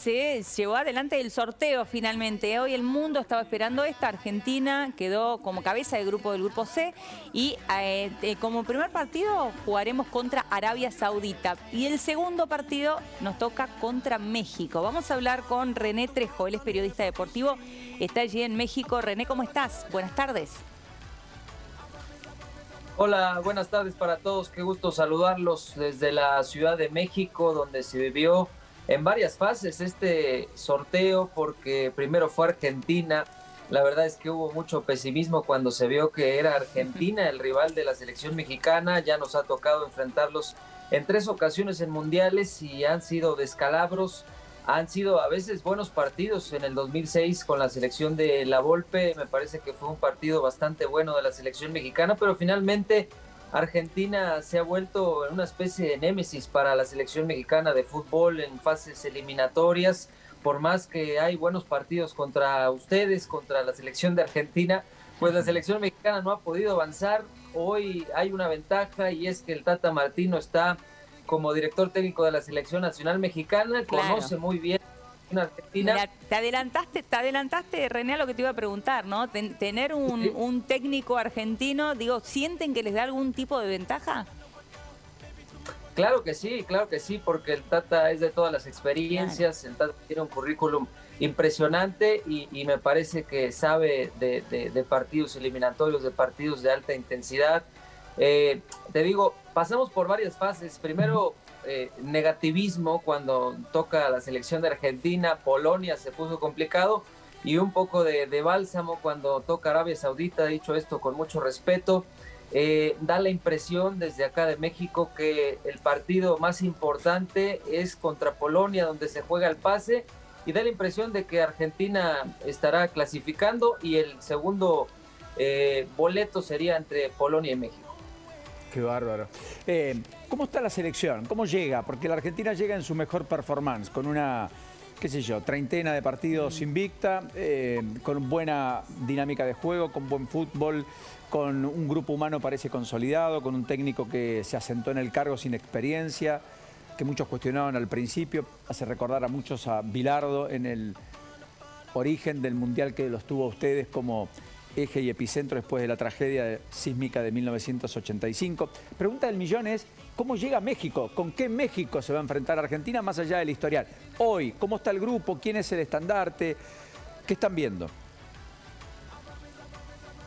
se llevó adelante el sorteo finalmente. Hoy el mundo estaba esperando esta. Argentina quedó como cabeza del grupo del grupo C y eh, eh, como primer partido jugaremos contra Arabia Saudita y el segundo partido nos toca contra México. Vamos a hablar con René Trejo, él es periodista deportivo, está allí en México. René, ¿cómo estás? Buenas tardes. Hola, buenas tardes para todos. Qué gusto saludarlos desde la Ciudad de México, donde se vivió en varias fases este sorteo, porque primero fue Argentina. La verdad es que hubo mucho pesimismo cuando se vio que era Argentina el rival de la selección mexicana. Ya nos ha tocado enfrentarlos en tres ocasiones en mundiales y han sido descalabros han sido a veces buenos partidos. En el 2006 con la selección de La Volpe, me parece que fue un partido bastante bueno de la selección mexicana, pero finalmente Argentina se ha vuelto una especie de némesis para la selección mexicana de fútbol en fases eliminatorias. Por más que hay buenos partidos contra ustedes, contra la selección de Argentina, pues la selección mexicana no ha podido avanzar. Hoy hay una ventaja y es que el Tata Martino está como director técnico de la selección nacional mexicana, conoce muy bien Argentina. te adelantaste, te adelantaste, René, a lo que te iba a preguntar, ¿no? tener un, técnico argentino, digo, ¿sienten que les da algún tipo de ventaja? Claro que sí, claro que sí, porque el Tata es de todas las experiencias, el Tata tiene un currículum impresionante y, me parece que sabe de, partidos eliminatorios, de partidos de alta intensidad. Eh, te digo, pasamos por varias fases. Primero, eh, negativismo cuando toca la selección de Argentina, Polonia se puso complicado y un poco de, bálsamo cuando toca Arabia Saudita, dicho esto con mucho respeto. Eh, da la impresión desde acá de México que el partido más importante es contra Polonia, donde se juega el pase, y da la impresión de que Argentina estará clasificando y el segundo eh, boleto sería entre Polonia y México. Qué bárbaro. Eh, ¿Cómo está la selección? ¿Cómo llega? Porque la Argentina llega en su mejor performance, con una, qué sé yo, treintena de partidos invicta, eh, con buena dinámica de juego, con buen fútbol, con un grupo humano parece consolidado, con un técnico que se asentó en el cargo sin experiencia, que muchos cuestionaban al principio. Hace recordar a muchos a Bilardo en el origen del Mundial que los tuvo a ustedes como eje y epicentro después de la tragedia sísmica de 1985. Pregunta del millón es, ¿cómo llega México? ¿Con qué México se va a enfrentar Argentina más allá del historial? Hoy, ¿cómo está el grupo? ¿Quién es el estandarte? ¿Qué están viendo?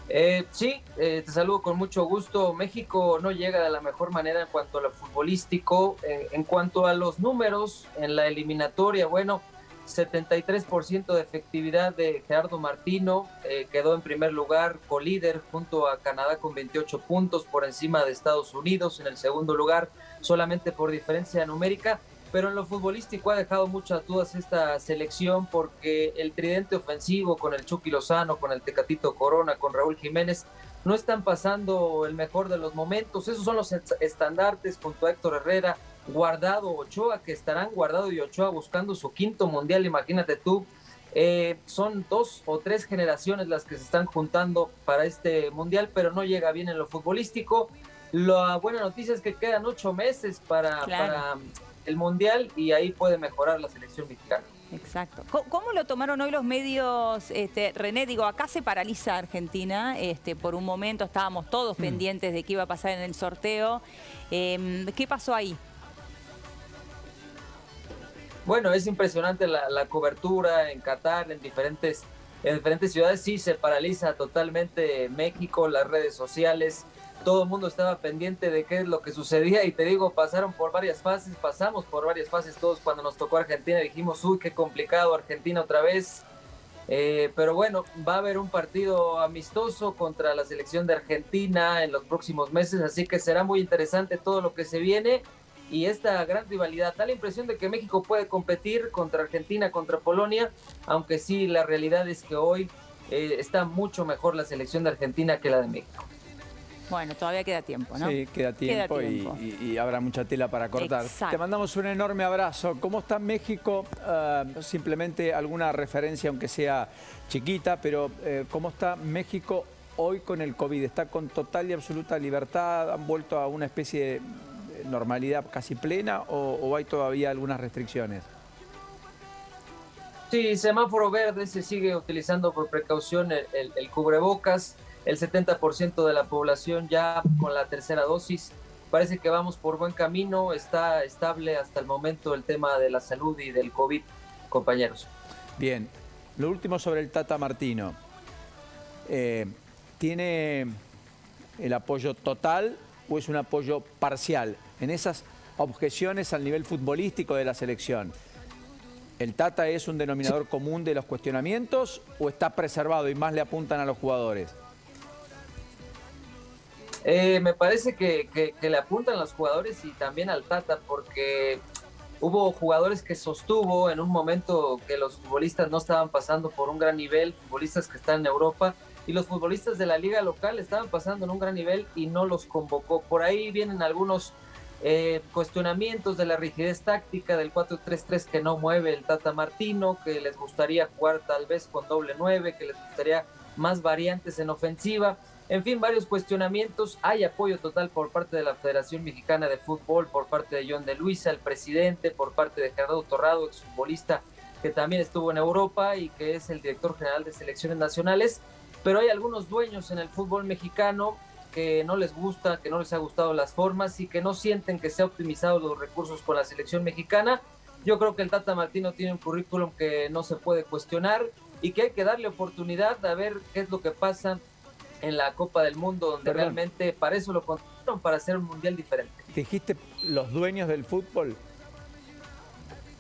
Eh, sí, eh, te saludo con mucho gusto. México no llega de la mejor manera en cuanto a lo futbolístico. en cuanto a los números en la eliminatoria, bueno, 73% de efectividad de Gerardo Martino, eh, quedó en primer lugar, colíder junto a Canadá con 28 puntos por encima de Estados Unidos, en el segundo lugar solamente por diferencia numérica, pero en lo futbolístico ha dejado muchas dudas esta selección porque el tridente ofensivo con el Chucky Lozano, con el Tecatito Corona, con Raúl Jiménez, no están pasando el mejor de los momentos, esos son los estandartes junto a Héctor Herrera, Guardado Ochoa, que estarán Guardado y Ochoa buscando su quinto mundial, imagínate tú. Eh, son dos o tres generaciones las que se están juntando para este mundial, pero no llega bien en lo futbolístico. La buena noticia es que quedan ocho meses para, para el mundial y ahí puede mejorar la selección mexicana. Exacto. ¿Cómo, lo tomaron hoy los medios, este, René? Digo, acá se paraliza Argentina. Este, por un momento estábamos todos mm. pendientes de qué iba a pasar en el sorteo. Em, ¿Qué pasó ahí? Bueno, es impresionante la, cobertura en Qatar, en diferentes, en diferentes ciudades. Sí, se paraliza totalmente México, las redes sociales. Todo el mundo estaba pendiente de qué es lo que sucedía y te digo, pasaron por varias fases, pasamos por varias fases todos cuando nos tocó Argentina. Dijimos, uy, qué complicado, Argentina otra vez. Eh, pero bueno, va a haber un partido amistoso contra la selección de Argentina en los próximos meses, así que será muy interesante todo lo que se viene y esta gran rivalidad. Da la impresión de que México puede competir contra Argentina, contra Polonia, aunque sí la realidad es que hoy eh, está mucho mejor la selección de Argentina que la de México. Bueno, todavía queda tiempo, ¿no? Sí, queda tiempo, Y, habrá mucha tela para cortar. Te mandamos un enorme abrazo. ¿Cómo está México? Ah, simplemente alguna referencia, aunque sea chiquita, pero eh, ¿cómo está México hoy con el COVID? ¿Está con total y absoluta libertad? ¿Han vuelto a una especie de normalidad casi plena o, hay todavía algunas restricciones? Sí, semáforo verde se sigue utilizando por precaución el, cubrebocas. El 70% de la población ya con la tercera dosis. Parece que vamos por buen camino. Está estable hasta el momento el tema de la salud y del COVID, compañeros. Bien, lo último sobre el Tata Martino. Eh, ¿Tiene el apoyo total o es un apoyo parcial en esas objeciones al nivel futbolístico de la selección? ¿El Tata es un denominador común de los cuestionamientos o está preservado y más le apuntan a los jugadores? Eh, me parece que, que, le apuntan a los jugadores y también al Tata porque hubo jugadores que sostuvo en un momento que los futbolistas no estaban pasando por un gran nivel, futbolistas que están en Europa, y los futbolistas de la liga local estaban pasando en un gran nivel y no los convocó. Por ahí vienen algunos eh, cuestionamientos de la rigidez táctica del 4-3-3 que no mueve el Tata Martino, que les gustaría jugar tal vez con doble 9, que les gustaría más variantes en ofensiva. En fin, varios cuestionamientos. Hay apoyo total por parte de la Federación Mexicana de Fútbol, por parte de John de Luisa, el presidente, por parte de Gerardo Torrado, exfutbolista que también estuvo en Europa y que es el director general de selecciones nacionales. Pero hay algunos dueños en el fútbol mexicano que no les gusta, que no les ha gustado las formas y que no sienten que se ha optimizado los recursos con la selección mexicana. Yo creo que el Tata Martino tiene un currículum que no se puede cuestionar y que hay que darle oportunidad a ver qué es lo que pasa en la Copa del Mundo, donde realmente para eso lo contrataron, para hacer un mundial diferente. ¿Dijiste los dueños del fútbol?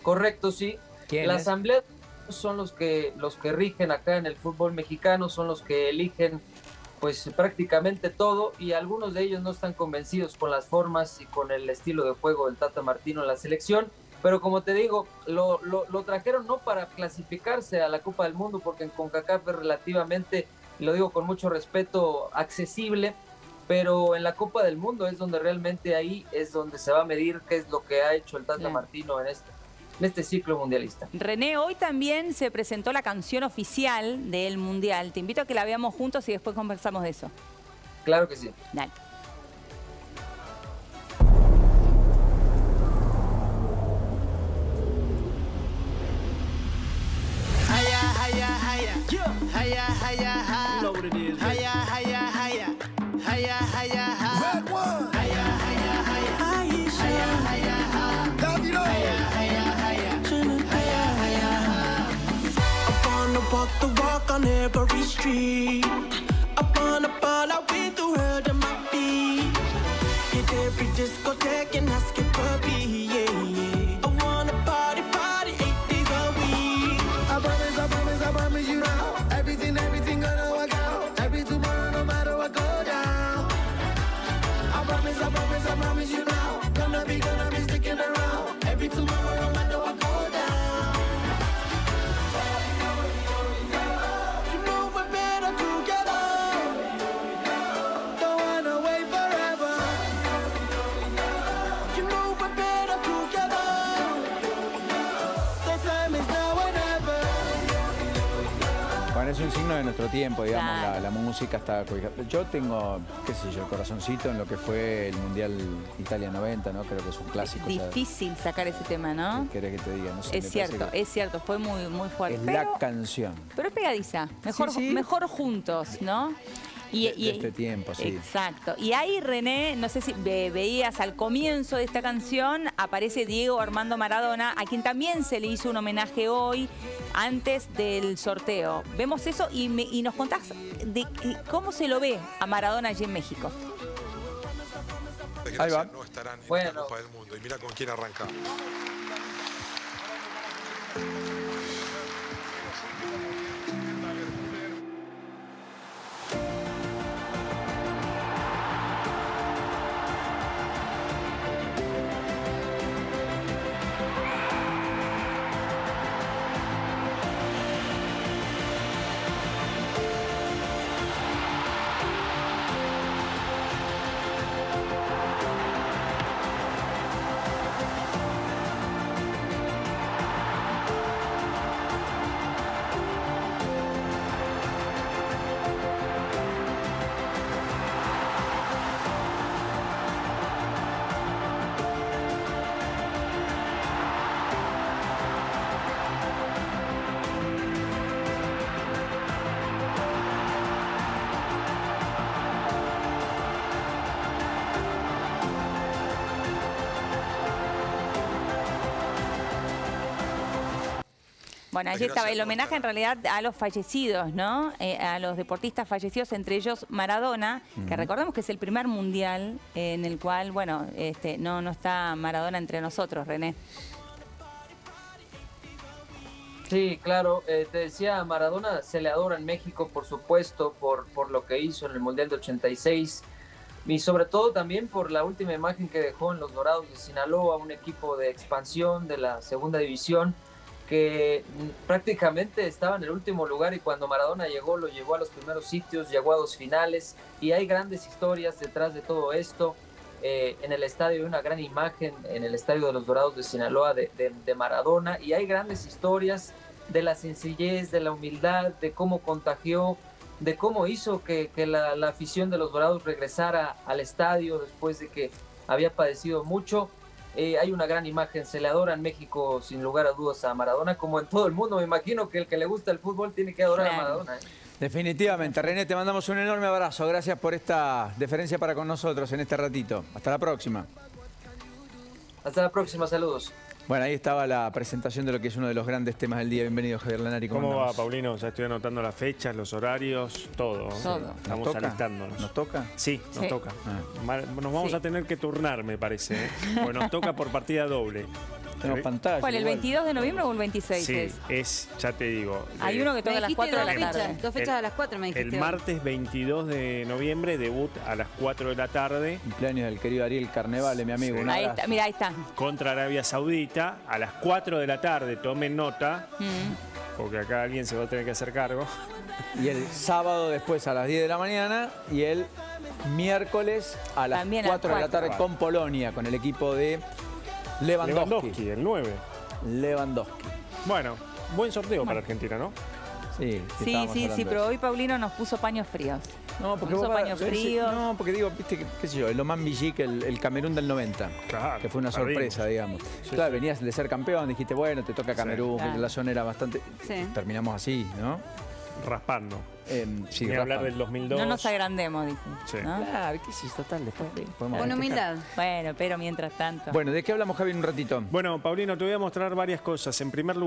Correcto, sí. La asamblea son los que los que rigen acá en el fútbol mexicano, son los que eligen pues prácticamente todo y algunos de ellos no están convencidos con las formas y con el estilo de juego del Tata Martino en la selección, pero como te digo, lo, lo, trajeron no para clasificarse a la Copa del Mundo, porque en CONCACAF es relativamente, lo digo con mucho respeto, accesible, pero en la Copa del Mundo es donde realmente ahí es donde se va a medir qué es lo que ha hecho el Tata Martino en este en este ciclo mundialista. René, hoy también se presentó la canción oficial del Mundial. Te invito a que la veamos juntos y después conversamos de eso. Claro que sí. Dale. on every street. Up on a ball, I win the world on my feet. Hit every discotheque and ask es un signo de nuestro tiempo, digamos, la, música está... Yo tengo, qué sé yo, corazoncito en lo que fue el Mundial Italia 90, ¿no? Creo que es un clásico. difícil sacar ese tema, ¿no? ¿Qué querés que te diga? es cierto, es cierto, fue muy, muy fuerte. Es la canción. Pero es pegadiza, mejor, mejor juntos, ¿no? Y, de, este tiempo, sí. Exacto. Y ahí, René, no sé si veías al comienzo de esta canción, aparece Diego Armando Maradona, a quien también se le hizo un homenaje hoy, antes del sorteo. Vemos eso y, nos contás de cómo se lo ve a Maradona allí en México. Ahí va. No estarán en la Copa del Mundo. Y mira con quién arranca. Bueno, allí estaba el homenaje en realidad a los fallecidos, ¿no? Eh, a los deportistas fallecidos, entre ellos Maradona, que recordemos que es el primer mundial en el cual, bueno, este, no, no está Maradona entre nosotros, René. Sí, claro. Eh, te decía, Maradona se le adora en México, por supuesto, por, por lo que hizo en el Mundial de 86 y sobre todo también por la última imagen que dejó en los Dorados de Sinaloa, un equipo de expansión de la segunda división que prácticamente estaba en el último lugar y cuando Maradona llegó lo llevó a los primeros sitios, llegó a dos finales y hay grandes historias detrás de todo esto. Eh, en el estadio hay una gran imagen, en el estadio de los Dorados de Sinaloa de, Maradona y hay grandes historias de la sencillez, de la humildad, de cómo contagió, de cómo hizo que, la afición de los Dorados regresara al estadio después de que había padecido mucho. Eh, hay una gran imagen, se le adora en México sin lugar a dudas a Maradona, como en todo el mundo. Me imagino que el que le gusta el fútbol tiene que adorar a Maradona. ¿eh? Definitivamente. René, te mandamos un enorme abrazo. Gracias por esta deferencia para con nosotros en este ratito. Hasta la próxima. Hasta la próxima, saludos. Bueno, ahí estaba la presentación de lo que es uno de los grandes temas del día. Bienvenido, Javier Lanari. ¿Cómo, va, Paulino? Ya estoy anotando las fechas, los horarios, todo. Todo. Estamos alistándonos. ¿Nos toca? Sí, nos toca. Ah. Nos vamos a tener que turnar, me parece. ¿eh? Porque nos toca por partida doble. Tenemos pantalla. ¿Cuál, el 22 de noviembre o el 26? Sí, es, ya te digo. Hay uno que toca a las 4 de la tarde. Dos fechas a las 4 me dijiste. El martes 22 de noviembre, debut a las 4 de la tarde. Cumpleaños del querido Ariel Carnevale, mi amigo. Ahí está, mira, ahí está. Contra Arabia Saudita a las 4 de la tarde, tomen nota. Mm. Porque acá alguien se va a tener que hacer cargo. Y el sábado después a las 10 de la mañana y el miércoles a las 4 de la tarde con Polonia, con el equipo de Lewandowski. el 9. Lewandowski. Bueno, buen sorteo para Argentina, ¿no? Sí, sí, sí, sí, pero hoy Paulino nos puso paños fríos. No, porque puso paños fríos. No, porque digo, viste, que, qué sé yo, el Oman Villic, el, el Camerún del 90. Claro, que fue una sorpresa, digamos. claro, venías de ser campeón, dijiste, bueno, te toca Camerún, la zona era bastante... Terminamos así, ¿no? Raspando. Eh, sí, Ni hablar del 2002. No nos agrandemos, dice. Sí. Claro, qué sí, total, después Con humildad. Bueno, pero mientras tanto. Bueno, ¿de qué hablamos, Javi, en un ratito? Bueno, Paulino, te voy a mostrar varias cosas. En primer lugar,